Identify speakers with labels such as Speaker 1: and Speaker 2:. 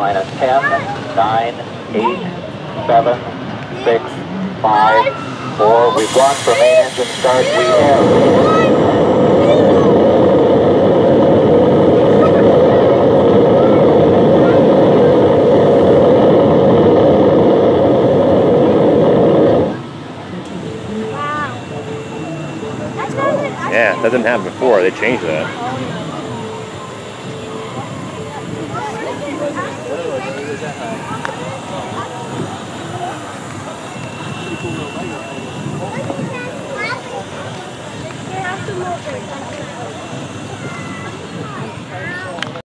Speaker 1: minus 10, 9, 8, 7, 6, 5, 4. We've gone for main engine start. We have.
Speaker 2: Yeah, that didn't happen before. They changed that.
Speaker 3: They have to move it.